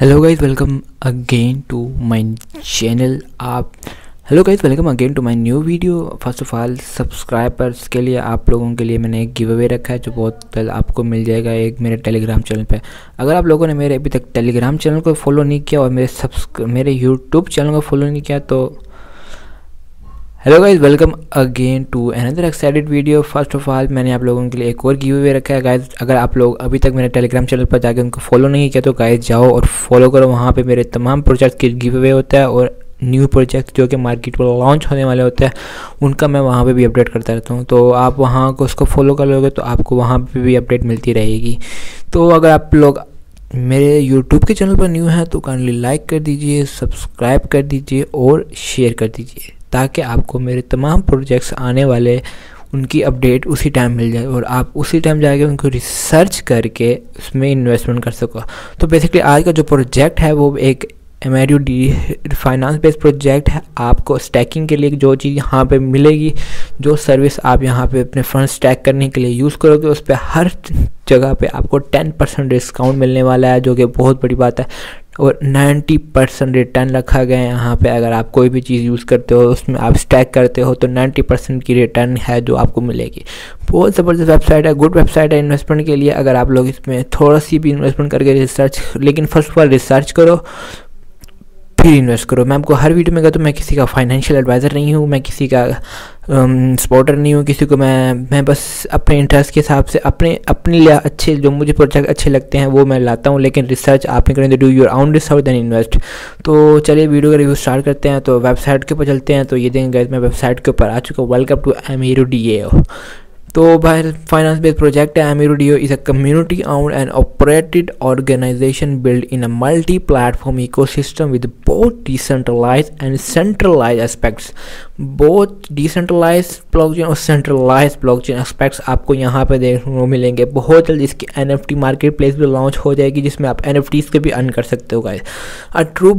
Hello guys welcome again to my channel आप hello guys welcome again to my new video first of all subscribers के लिए, आप लोगों के लिए मैंने एक गिव अवे रखा है, जो बहुत जल्द आपको मिल जाएगा एक मेरे टेलीग्राम चैनल पे। अगर आप लोगों ने मेरे अभी तक टेलीग्राम चैनल को फॉलो नहीं किया और मेरे सब्सक्र मेरे यूट्यूब चैनल को फॉलो नहीं किया तो hello guys welcome again to another excited video first of all मैंने आप लोगों के लिए एक और गिव अवे रखा है गाइज़ अगर आप लोग अभी तक मेरे टेलीग्राम चैनल पर जाकर उनको फॉलो नहीं किया तो गाइज़ जाओ और फॉलो करो। वहाँ पे मेरे तमाम प्रोजेक्ट के गिव अवे होता है और न्यू प्रोजेक्ट जो कि मार्केट में लॉन्च होने वाले होते हैं, उनका मैं वहाँ पे भी अपडेट करता रहता हूँ। तो आप वहाँ को उसको फॉलो कर लोगे तो आपको वहाँ पे भी अपडेट मिलती रहेगी। तो अगर आप लोग मेरे यूट्यूब के चैनल पर न्यू हैं तो काइंडली लाइक कर दीजिए सब्सक्राइब कर दीजिए और शेयर कर दीजिए। ताकि आपको मेरे तमाम प्रोजेक्ट्स आने वाले, उनकी अपडेट उसी टाइम मिल जाए और आप उसी टाइम जाके उनको रिसर्च करके उसमें इन्वेस्टमेंट कर सको। तो बेसिकली आज का जो प्रोजेक्ट है वो एक M R U D finance based project है। आपको स्टैकिंग के लिए जो चीज़ यहाँ पे मिलेगी, जो सर्विस आप यहाँ पे अपने फंड स्टैक करने के लिए यूज़ करोगे, उस पर हर जगह पे आपको टेन परसेंट डिस्काउंट मिलने वाला है, जो कि बहुत बड़ी बात है। और 90 परसेंट रिटर्न रखा गया है यहाँ पे। अगर आप कोई भी चीज़ यूज़ करते हो, उसमें आप स्टैक करते हो तो 90 परसेंट की रिटर्न है जो आपको मिलेगी। बहुत ज़बरदस्त वेबसाइट है गुड वेबसाइट है इन्वेस्टमेंट के लिए। अगर आप लोग इसमें थोड़ा सी भी इन्वेस्टमेंट करके रिसर्च लेकिन फ़र्स्ट ऑफ़ ऑल रिसर्च करो फिर इन्वेस्ट करो। मैं आपको हर वीडियो में कहता हूँ, मैं किसी का फाइनेंशियल एडवाइज़र नहीं हूँ, मैं किसी का सपोर्टर नहीं हूँ, किसी को मैं मैं बस अपने इंटरेस्ट के हिसाब से अपने अपने लिए अच्छे, जो मुझे प्रोजेक्ट अच्छे लगते हैं, वो मैं लाता हूँ। लेकिन रिसर्च आपने करें तो do your own research then invest तो चलिए वीडियो का रिव्यू स्टार्ट करते हैं तो वेबसाइट के ऊपर चलते हैं तो ये देंगे मैं वेबसाइट के ऊपर आ चुका हूँ। Welcome to M D A तो भाई फाइनेंस बेस्ड प्रोजेक्ट है Amy radio is a community on and operated organization build in a multi platform ecosystem with बहुत डिसेंट्रलाइज एंड सेंट्रलाइज एस्पेक्ट्स बहुत डिसेंट्रलाइज ब्लॉक चेन और centralize blockchain aspects आपको यहाँ पर देखने को मिलेंगे। बहुत जल्द इसकी N F T market place भी लॉन्च हो जाएगी, जिसमें आप एन एफ़ टीज के भी अर्न कर सकते हो guys a true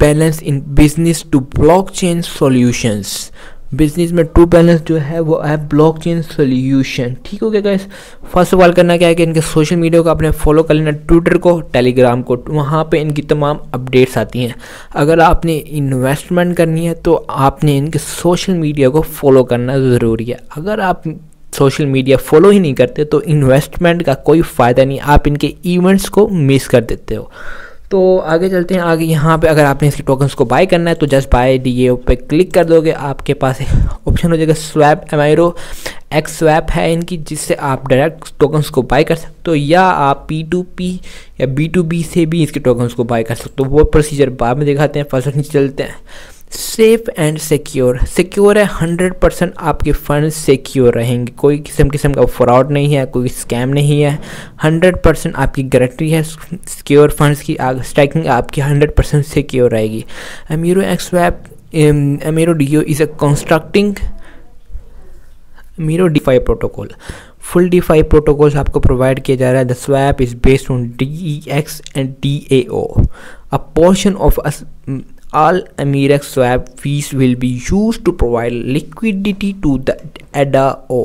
balance in business to blockchain solutions business में ट्रू बैलेंस जो है, वो है ब्लॉक चेन सोल्यूशन ठीक हो गया गाइस फ़र्स्ट ऑफ़ ऑल करना क्या है कि इनके सोशल मीडिया को आपने फॉलो कर लेना ट्विटर को टेलीग्राम को. वहाँ पे इनकी तमाम अपडेट्स आती हैं. अगर आपने इन्वेस्टमेंट करनी है तो आपने इनके सोशल मीडिया को फॉलो करना ज़रूरी है. अगर आप सोशल मीडिया फॉलो ही नहीं करते तो इन्वेस्टमेंट का कोई फ़ायदा नहीं. आप इनके इवेंट्स को मिस कर देते हो. तो आगे चलते हैं। आगे यहाँ पे अगर आपने इसके टोकन्स को बाय करना है तो जस्ट बाय डी ए पे क्लिक कर दोगे। आपके पास ऑप्शन हो जाएगा स्वैप एम एक्स स्वैप है इनकी, जिससे आप डायरेक्ट टोकन्स को बाय कर सकते हो, या आप पी टू पी या बी टू बी से भी इसके टोकन्स को बाय कर सकते हो। वो प्रोसीजर बाद में दिखाते हैं। फ़र्स्ट नीचे चलते हैं। सेफ़ एंड सिक्योर सिक्योर है हंड्रेड परसेंट आपके फंड सिक्योर रहेंगे। कोई किस्म किस्म का फ्रॉड नहीं है, कोई स्कैम नहीं है। हंड्रेड परसेंट आपकी गारंटी है सिक्योर फंड्स की स्ट्राइकिंग आपकी हंड्रेड परसेंट सिक्योर रहेगी। Amiro X swap Amiro D is a constructing Amiro D protocol full D five protocols आपको प्रोवाइड किया जा रहा है। The swap is based on D X and D A O a portion of all Amirex swap fees will be used to provide liquidity to the ADA-O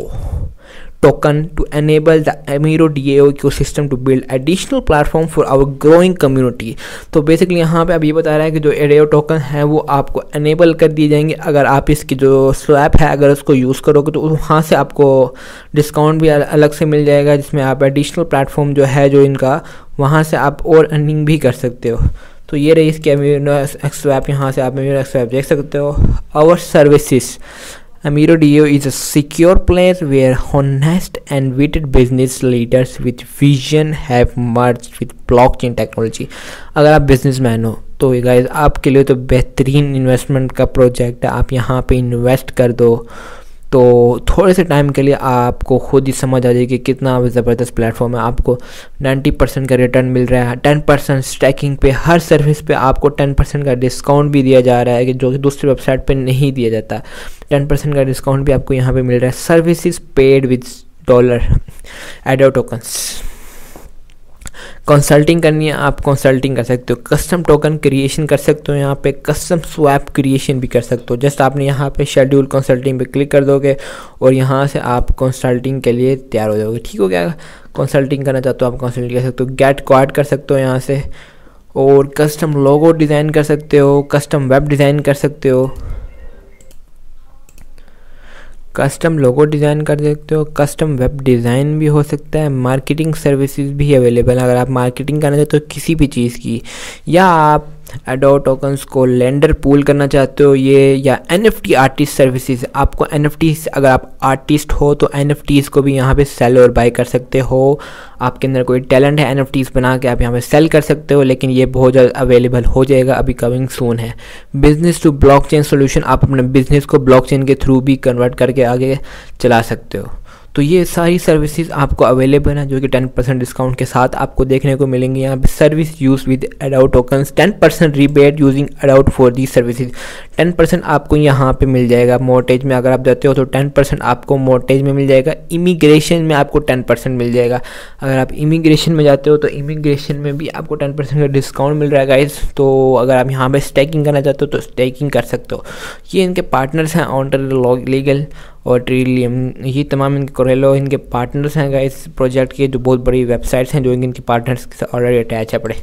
token to enable the Amiro DAO ecosystem to build additional platform for our growing community तो basically यहाँ पे अब ये बता रहा है कि जो एडेओ टोकन है वो आपको एनेबल कर दिए जाएँगे अगर आप इसकी जो स्वैप है अगर उसको यूज़ करोगे तो वहाँ से आपको डिस्काउंट भी अलग से मिल जाएगा जिसमें आप एडिशनल प्लेटफॉर्म जो है जो इनका वहाँ से आप और अर्निंग भी कर सकते हो तो ये रही इसके एक्स वैप यहाँ से आप अमीरो एक्सवैप देख सकते हो। Our services Amiro DO is a secure place where honest and vetted business leaders with vision have merge with blockchain technology अगर आप बिज़नेस मैन हो तो गाइज़ आपके लिए तो बेहतरीन इन्वेस्टमेंट का प्रोजेक्ट है। आप यहाँ पर इन्वेस्ट कर दो। तो थोड़े से टाइम के लिए आपको खुद ही समझ आ जाएगी कि कितना ज़बरदस्त प्लेटफॉर्म है। आपको 90 परसेंट का रिटर्न मिल रहा है 10 परसेंट स्टैकिंग पे, हर सर्विस पे आपको 10 परसेंट का डिस्काउंट भी दिया जा रहा है कि जो कि दूसरी वेबसाइट पे नहीं दिया जाता। 10 परसेंट का डिस्काउंट भी आपको यहाँ पे मिल रहा है। Services paid with dollar Edo tokens consulting करनी है, आप कंसल्टिंग कर सकते हो। कस्टम टोकन क्रिएशन कर सकते हो, यहाँ पे कस्टम स्वैप क्रिएशन भी कर सकते हो। जस्ट आपने यहाँ पे शेड्यूल कंसल्टिंग पे क्लिक कर दोगे और यहाँ से आप कंसल्टिंग के लिए तैयार हो जाओगे। ठीक हो गया? कंसल्टिंग करना चाहते हो, आप कंसल्टिंग कर सकते हो। गेट क्वाड कर सकते हो यहाँ से। और कस्टम लोगो डिज़ाइन कर सकते हो कस्टम वेब डिज़ाइन कर सकते हो। कस्टम लोगो डिज़ाइन कर सकते हो कस्टम वेब डिज़ाइन भी हो सकता है मार्केटिंग सर्विसेज़ भी अवेलेबल है। अगर आप मार्केटिंग करना चाहते हो किसी भी चीज़ की, या आप एडो टोकन्स को लेंडर पूल करना चाहते हो, ये या N F T artist services आपको एन एफ़ टी अगर आप आर्टिस्ट हो तो एन एफ़ टीज़ को भी यहाँ पे सेल और बाई कर सकते हो। आपके अंदर कोई टैलेंट है एन एफ़ टीज़ बना के आप यहाँ पे सेल कर सकते हो, लेकिन ये बहुत ज़्यादा अवेलेबल हो जाएगा, अभी कमिंग सून है। बिज़नेस टू ब्लॉकचेन सोल्यूशन आप अपने बिज़नेस को ब्लॉकचेन के थ्रू भी कन्वर्ट करके आगे चला सकते हो। तो ये सारी सर्विसेज़ आपको अवेलेबल हैं, जो कि 10 परसेंट डिस्काउंट के साथ आपको देखने को मिलेंगी। यहाँ पे सर्विस यूज़ विद अडाउट tokens 10 percent rebate using about for the services 10 percent आपको यहाँ पे मिल जाएगा मोर्टेज में, अगर आप जाते हो तो 10 परसेंट आपको मोर्टेज में मिल जाएगा। इमिग्रेशन में आपको 10 परसेंट मिल जाएगा। अगर आप इमिग्रेशन में जाते हो तो इमिग्रेशन में भी आपको टेन परसेंट का डिस्काउंट मिल रहा है गाइज़ तो अगर आप यहाँ पर स्टैकिंग करना चाहते हो तो स्टैकिंग कर सकते हो। ये इनके पार्टनर्स हैं ऑनर लीगल और ट्रिलियम ये तमाम इनके कोरेलो इनके पार्टनर्स हैं इस प्रोजेक्ट के जो बहुत बड़ी वेबसाइट्स हैं, जो इनके पार्टनर्स के साथ ऑलरेडी अटैच है पड़े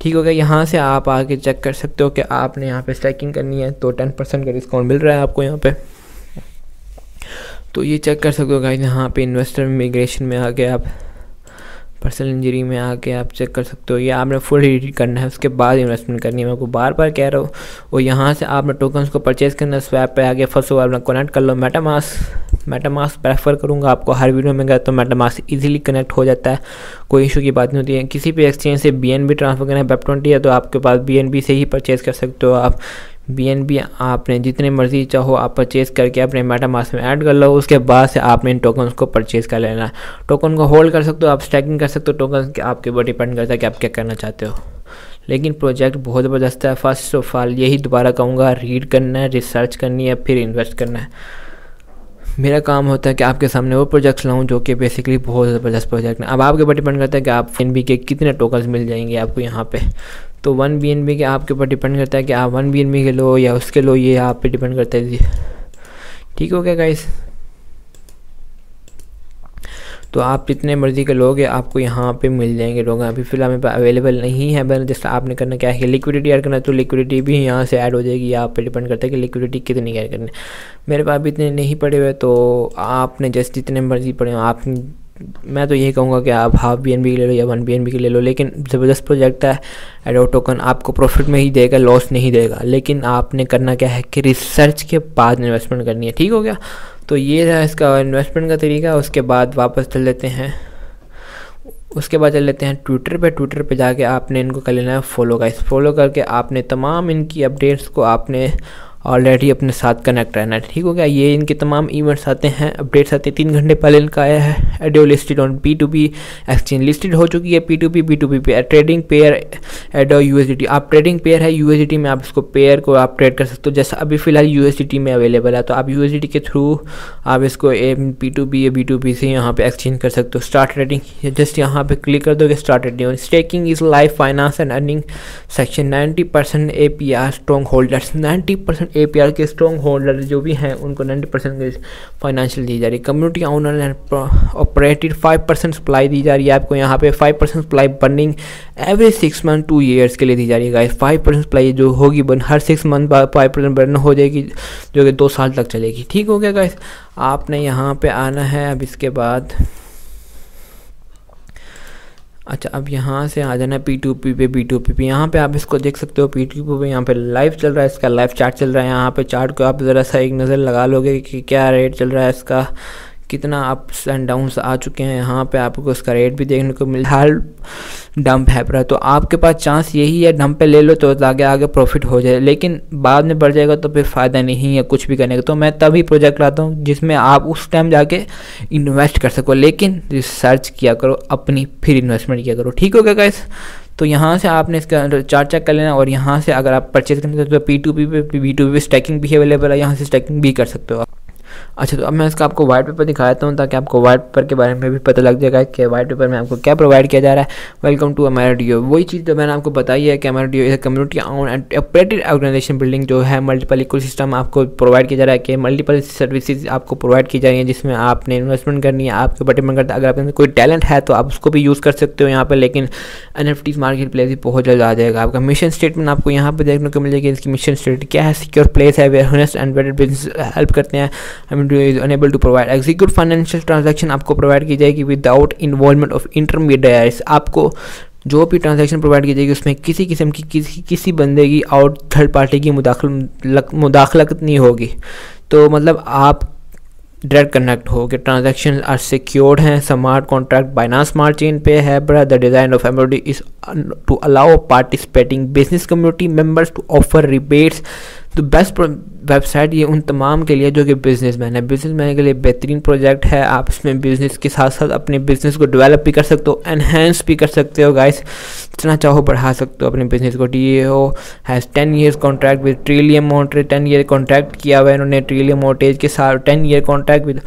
ठीक हो गया, यहाँ से आप आके चेक कर सकते हो कि आपने यहाँ पे स्टैकिंग करनी है तो टेन परसेंट का डिस्काउंट मिल रहा है आपको यहाँ पे। तो ये चेक कर सकते हो गाइस यहाँ पे इन्वेस्टर इमिग्रेशन में आके आप पर्सनल इंजरी में आके आप चेक कर सकते हो, या आपने फुल एडिट करना है, उसके बाद इन्वेस्टमेंट करनी है। मैं आपको बार बार कह रहा हूँ, और यहाँ से आपने टोकन्स को परचेज़ करना स्वैप पे आगे ऑफ़ ऑल कनेक्ट कर लो। मेटामास मेटामास प्रेफर करूँगा आपको, हर वीडियो में गया तो मेटामास इजीली कनेक्ट हो जाता है, कोई इशू की बात नहीं होती है। किसी भी एक्सचेंज से बीएनबी ट्रांसफ़र करना है वेब ट्वेंटी है तो आपके पास बीएनबी से ही परचेज़ कर सकते हो आप। बी आपने जितने मर्ज़ी चाहो आप परचेज़ करके अपने मेटा मास में ऐड कर लो, उसके बाद से आपने इन टोकन्स को परचेज़ कर लेना। टोकन को होल्ड कर सकते हो, आप स्टैकिंग कर सकते हो टोकन आपके ऊपर डिपेंड करता है कि आप क्या करना चाहते हो। लेकिन प्रोजेक्ट बहुत ज़बरदस्त है। फ़र्स्ट ऑफ़ ऑल यही दोबारा कहूँगा रीड करना है रिसर्च करनी है, फिर इन्वेस्ट करना है। मेरा काम होता है कि आपके सामने वो प्रोजेक्ट्स लाऊं जो कि बेसिकली बहुत ज़बरदस्त प्रोजेक्ट हैं। अब आपके ऊपर डिपेंड करता है कि आप एन के कितने टोकन्स मिल जाएँगे आपको यहाँ पे। तो वन बी एन बी के आपके ऊपर डिपेंड करता है कि आप वन बी एन बी के लो या उसके लो, ये आप पे डिपेंड करता है। ठीक हो गया गाइस तो आप जितने मर्ज़ी के लोगे, आपको यहाँ पे मिल जाएँगे लोग। अभी फ़िलहाल मेरे पास अवेलेबल नहीं है बस जैसे आपने करना क्या है लिक्विडिटी ऐड करना तो लिक्विडिटी भी यहाँ से ऐड हो जाएगी। आप पे डिपेंड करता है कि लिक्विडिटी कितनी ऐड करनी मेरे पास भी इतने नहीं पड़े हुए तो आपने जैसे जितने मर्ज़ी पड़े आप मैं तो यही कहूँगा कि आप हाफ़ बी एन बी ले लो या वन बी एन बी ले लो, लेकिन ज़बरदस्त प्रोजेक्ट है एडो टोकन आपको प्रॉफिट में ही देगा लॉस नहीं देगा। लेकिन आपने करना क्या है कि रिसर्च के बाद इन्वेस्टमेंट करनी है, ठीक हो गया? तो ये रहा इसका इन्वेस्टमेंट का तरीका, उसके बाद वापस चल लेते हैं। उसके बाद चल लेते हैं ट्विटर पे। ट्विटर पे जाके आपने इनको कर लेना है फॉलो का इस फॉलो करके आपने तमाम इनकी अपडेट्स को आपने ऑलरेडी अपने साथ कनेक्ट रहना है। ठीक हो गया? ये इनके तमाम इवेंट्स आते हैं। अपडेट्स आते हैं। तीन घंटे पहले इनका आया है। Audio listed on P to B exchange listed हो चुकी है। P to P B to P पे ट्रेडिंग पेयर एडो यू आप ट्रेडिंग पेयर है यू में, आप इसको पेयर को आप ट्रेड कर सकते हो। जैसा अभी फ़िलहाल यूएसडीटी में अवेलेबल है। तो आप यूएसडीटी के थ्रू आप इसको पी टू बी या बी टू पी से यहाँ पे एक्सचेंज कर सकते हो। स्टार्ट ट्रेडिंग जस्ट यहाँ पे क्लिक कर दोगे start trading staking is life finance and earning section ninety percent A P R strong holders ninety percent A P R के स्ट्रॉन्ग होल्डर जो भी हैं, उनको नाइन्टी परसेंट फाइनेंशियल दी जा रही है। Community owner and operated five percent supply दी जा रही है। आपको यहाँ पे five percent supply burning every six month two years के लिए दी जा रही है गाइस फाइव परसेंट सप्लाई जो होगी बन, हर सिक्स मंथ बाद फाइव परसेंट बर्न हो जाएगी, जो कि दो साल तक चलेगी। ठीक हो गया गाइस आपने यहाँ पे आना है। अब इसके बाद अच्छा अब यहाँ से आ जाना है पी टू पी पे पी टू पी पे। यहाँ पे आप इसको देख सकते हो पी टू पी पे यहाँ पे लाइव चल रहा है, इसका लाइव चार्ट चल रहा है। यहाँ पे चार्ट को आप ज़रा सा एक नज़र लगा लोगे कि क्या रेट चल रहा है इसका। कितना अप्स एंड डाउन्स आ चुके हैं। यहाँ पे आपको उसका रेट भी देखने को मिल हर डंप है पर। तो आपके पास चांस यही है डंप पे ले लो तो आगे आगे प्रॉफिट हो जाए। लेकिन बाद में बढ़ जाएगा तो फिर फ़ायदा नहीं है कुछ भी करने का। तो मैं तभी प्रोजेक्ट लाता हूँ जिसमें आप उस टाइम जाके इन्वेस्ट कर सको। लेकिन रिसर्च किया करो, अपनी फिर इन्वेस्टमेंट किया करो। ठीक हो गया गैस तो यहाँ से आपने इसका चार्ट चेक कर लेना और यहाँ से अगर आप परचेज करना चाहते हो तो पी टू पी पे पी टू पी पे स्टैकिंग भी अवेलेबल है। यहाँ से स्टैकिंग भी कर सकते हो आप। अच्छा तो अब मैं इसका आपको वाइट पेपर दिखाता हूँ ताकि आपको वाइट पेपर के बारे में भी पता लग जाएगा कि वाइट पेपर में आपको क्या प्रोवाइड किया जा रहा है। वेलकम टू अमेरा डियो वही चीज़ जो मैंने आपको बताई है कि अमेरा डियो इस community on and operated organization building जो है मल्टीपल इको सिस्टम आपको प्रोवाइड किया जा रहा है कि मल्टीपल सर्विसेज़ आपको प्रोवाइड की जा रही है जिसमें आपने इन्वेस्टमेंट करनी है, आपके ऊपर डिपेंड करता है। अगर आपके कोई टैलेंट है तो आप उसको भी यूज़ कर सकते हो यहाँ पर लेकिन N F Ts market place भी बहुत जल्द आ जाएगा। आपका मिशन स्टेटमेंट आपको यहाँ पर देखने को मिल जाएगी इसकी मिशन स्टेट क्या है सिक्योर प्लेस है where and better business help करते हैं। Is enable to provide execute financial transaction आपको प्रोवाइड की जाएगी विदाउट इन्वॉल्वमेंट ऑफ़ इंटरमीडियट्स आपको जो भी ट्रांजैक्शन प्रोवाइड की जाएगी, उसमें किसी किस्म की, किसी किसी बंदे की आउट थर्ड पार्टी की मुदाखल मुदाखलत नहीं होगी। तो मतलब आप डायरेक्ट कनेक्ट हो कि ट्रांजेक्शन आर सिक्योर्ड हैं। Smart contract Binance smart chain पे है बड़ा the design of MOD is to allow participating business community members to offer rebates तो बेस्ट वेबसाइट ये उन तमाम के लिए जो कि बिज़नेस मैन है। बिज़नेस मैन के लिए बेहतरीन प्रोजेक्ट है। आप इसमें बिज़नेस के साथ साथ अपने बिज़नेस को डेवलप भी कर सकते हो एनहेंस भी कर सकते हो गाइस जितना चाहो बढ़ा सकते हो अपने बिज़नेस को। D O has ten years contract with Trillium mortgage ten year contract किया हुआ है इन्होंने ट्रिलियम मोटेज के साथ ten year contract with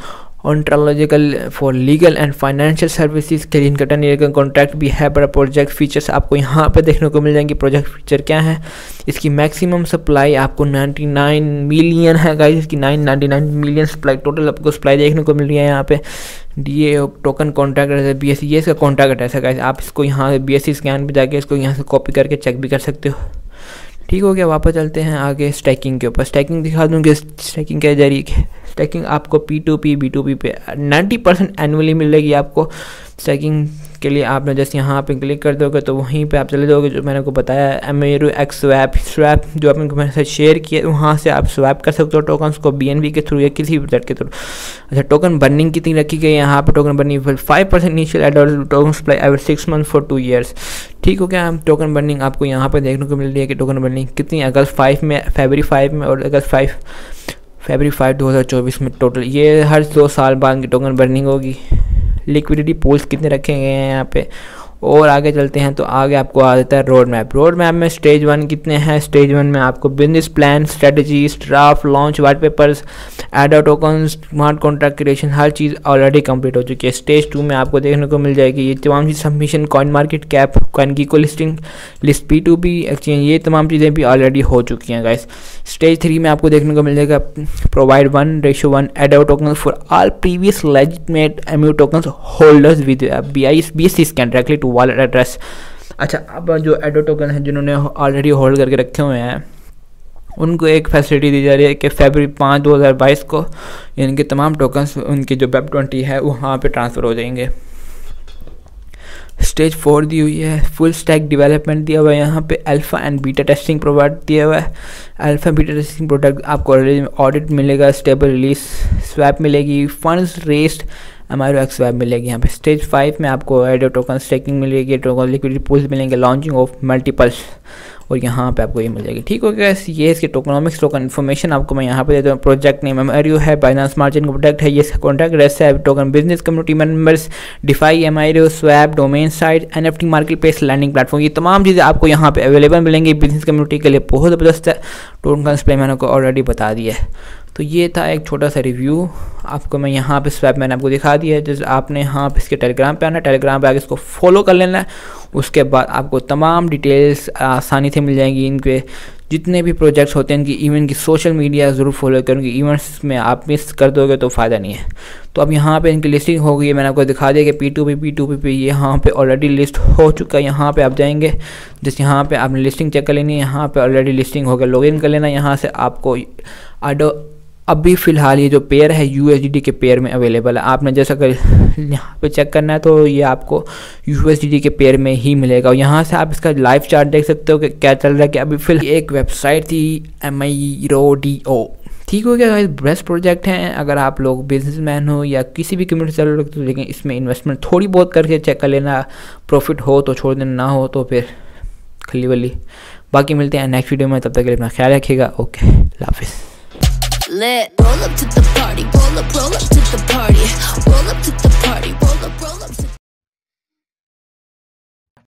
ऑन्ट्रोलॉजिकल for legal and financial services के लिए इनका टेन ईयर का कॉन्ट्रैक्ट भी है बड़ा प्रोजेक्ट फीचर्स आपको यहाँ पे देखने को मिल जाएँगे। प्रोजेक्ट फीचर क्या है? इसकी मैक्सिमम सप्लाई आपको 99 मिलियन है गाइस इसकी 999 मिलियन सप्लाई टोटल आपको सप्लाई देखने को मिल रही है यहाँ पे। डी ए टोकन कॉन्ट्रैक्ट रहता है बी एस सी ये इसका कॉन्ट्रैक्ट है गाइस आप इसको यहाँ बी एस सी स्कैन पर जाके इसको यहाँ से कॉपी करके चेक भी कर सकते हो। ठीक हो गया, वापस चलते हैं आगे स्टैकिंग के ऊपर। स्टैकिंग दिखा दूँगी स्टैकिंग के जा रही है। स्टैकिंग आपको P two P B two P पे नाइन्टी परसेंट एनुअली मिलेगी आपको। स्टैकिंग के लिए आपने जैसे यहाँ पे क्लिक कर दोगे तो वहीं पे आप चले जाओगे, जो मैंने को बताया एम एक्स स्वैप स्वैप जो आपने मेरे साथ शेयर किया, वहाँ से आप स्वैप कर सकते हो टोकन को बी के थ्रू या किसी भी के थ्रू अच्छा टोकन बर्निंग कितनी रखी गई है? यहाँ पर token burning five percent initial adverse token supply ever six month for two years ठीक हो गया टोकन बर्निंग आपको यहाँ पर देखने को मिल रही है कि टोकन बर्निंग कितनी अगस्त फाइव में फेबरी फाइव में और अगस्त फाइव फेबरी फाइव दो हज़ार चौबीस में टोटल ये हर दो साल बाद की टोकन बर्निंग होगी। लिक्विडिटी पोल्स कितने रखे गए हैं यहाँ पे? और आगे चलते हैं तो आगे आपको आ जाता है रोड मैप रोड मैप में स्टेज वन कितने हैं? स्टेज वन में आपको business plan strategy draft launch white papers ADA token smart contract creation हर चीज़ ऑलरेडी कंप्लीट हो चुकी है। स्टेज टू में आपको देखने को मिल जाएगी, ये तमाम चीज़ submission coin market cap coin की को listing list P two B exchange ये तमाम चीज़ें भी ऑलरेडी हो चुकी हैं गाइस स्टेज थ्री में आपको देखने को मिल जाएगा provide one ratio one ADO token for all previous legitimate M U token holders with B I B S C scan directly to wallet address अच्छा अब जो एडो टोकन है, जिन्होंने ऑलरेडी होल्ड करके रखे हुए हैं, उनको एक फैसिलिटी दी जा रही है कि फेबरी पाँच, दो हज़ार बाईस को इनके तमाम टोकन्स उनके जो वेब ट्वेंटी है वहाँ पे ट्रांसफ़र हो जाएँगे। स्टेज फोर दी हुई है फुल स्टैक डेवलपमेंट दिया हुआ है, यहाँ पे alpha and beta testing provide दिया हुआ है। अल्फ़ा बीटा टेस्टिंग प्रोडक्ट आपको ऑडिट मिलेगा स्टेबल रिलीज़ स्वैप मिलेगी फंड्स रेस्ट हमारे एक्स वैब मिलेगी यहाँ पे। स्टेज फाइव में आपको एडो टोकन स्टेकिंग मिलेगी टोकन लिक्विडिटी पूल्स मिलेंगे लॉन्चिंग ऑफ़ मल्टीपल्स और यहाँ पे आपको ये मिल जाएगी। ठीक हो गया ये इसके टोकनॉमिक्स टोकन इन्फॉर्मेशन आपको मैं यहाँ पे देता हूँ। प्रोजेक्ट नेम एम है बाइनास मार्जिन का प्रोडक्ट है, ये इसका कॉन्टैक्ट रेस है। Token business community members DeFi M I swap domain site N F T market place landing platform ये तमाम चीज़ें आपको यहाँ पे अवेलेबल मिलेंगी। बिज़नेस कम्युनिटी के लिए बहुत ज़बरदस्त है। टोकन डिस्प्ले मैंने ऑलरेडी बता दिया है। तो ये था एक छोटा सा रिव्यू आपको मैं यहाँ पे स्वैप मैंने आपको दिखा दिया है। जैसे आपने यहाँ पे इसके टेलीग्राम पे आना टेलीग्राम पे आगे इसको फॉलो कर लेना है। उसके बाद आपको तमाम डिटेल्स आसानी से मिल जाएँगी इनके। जितने भी प्रोजेक्ट्स होते हैं, इनकी इवेंट की सोशल मीडिया ज़रूर फॉलो करें उनकी इवेंट्स में आप मिस कर दोगे तो फ़ायदा नहीं है। तो अब यहाँ पे इनकी लिस्टिंग हो गई है। मैंने आपको दिखा दिया कि P two P P two P P यहाँ पे ऑलरेडी लिस्ट हो चुका है। यहाँ पे आप जाएँगे, जिस यहाँ पे आपने लिस्टिंग चेक कर लेनी है, यहाँ पे ऑलरेडी लिस्टिंग हो गया लॉगिन कर लेना यहाँ से आपको आडो अभी फ़िलहाल ये जो पेयर है यू के पेयर में अवेलेबल है। आपने जैसा कर यहाँ पे चेक करना है तो ये आपको यू के पेयर में ही मिलेगा। और यहाँ से आप इसका लाइव चार्ट देख सकते हो कि क्या चल रहा है कि अभी फ़िलहाल एक वेबसाइट थी एम आई रो डी ओ ठीक हो गया बेस्ट प्रोजेक्ट हैं। अगर आप लोग बिजनेसमैन हो या किसी भी कम्युनिटी चल रहे हो लेकिन इसमें इन्वेस्टमेंट थोड़ी बहुत करके चेक कर लेना। प्रॉफिट हो तो छोड़ देना, ना हो तो फिर खली वली बाकी मिलते हैं नेक्स्ट वीडियो में, तब तक के लिए अपना ख्याल रखिएगा। ओके हाफिज़ lit. Roll up to the party, roll up, roll up to the party, roll up to the party.